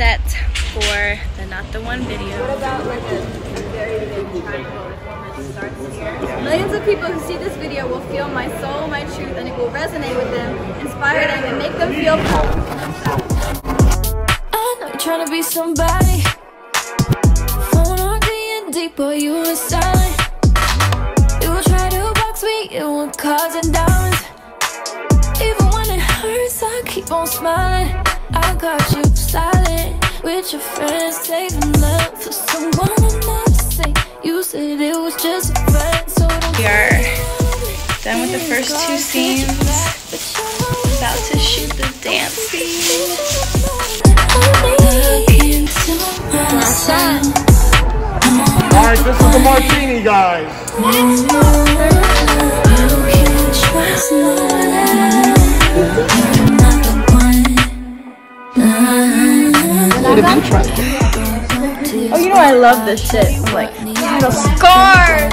set for the Not The One video. Millions of people who see this video will feel my soul, my truth, and it will resonate with them, inspire them, and make them feel powerful I know you're trying to be somebody. Phone on being deep, boy, you were silent. You will try to box me, you were causing diamonds. Even when it hurts, I keep on smiling. I got you silent with your friends, saving love for someone else. Say you said it was just a friend, so don't We are done with the first two scenes. About to shoot the dance scene. All right, this is the martini, guys. Oh, you know I love this shit. I'm like, you know, scar.